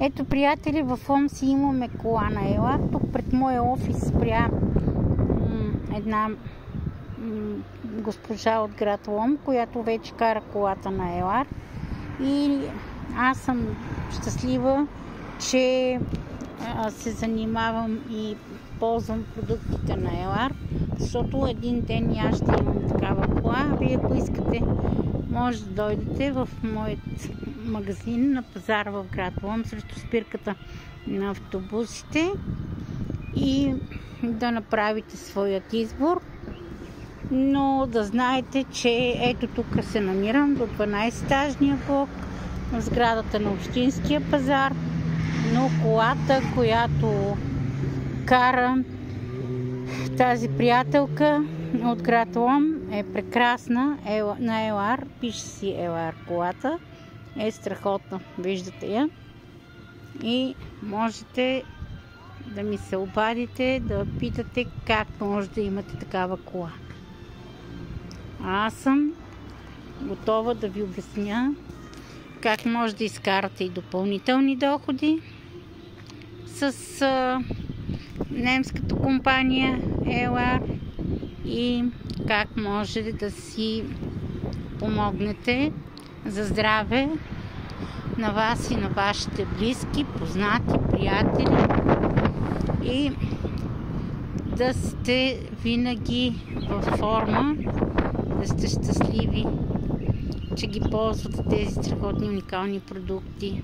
Ето, приятели, в Омси имаме кола на Елар. Тук пред моя офис спря една госпожа от град Лом, която вече кара колата на Елар. И аз съм щастлива, че се занимавам и ползвам продуктите на Елар, защото един ден аз ще имам такава кола. Вие, ако искате, може да дойдете в моят магазин на пазар в град Лом срещу спирката на автобусите и да направите своят избор. Но да знаете, че ето тук се намирам до 12-тажния блок в сградата на Общинския пазар, но колата, която кара тази приятелка от град Лом е прекрасна на Елар. Пише си Елар колата. Е страхотна. Виждате я. И можете да ми се обадите, да питате как може да имате такава кола. Аз съм готова да ви обясня как може да изкарате и допълнителни доходи с а, немската компания ELR и как може да си помогнете за здраве на вас и на вашите близки, познати, приятели и да сте винаги във форма, да сте щастливи, че ги ползвате тези страхотни уникални продукти.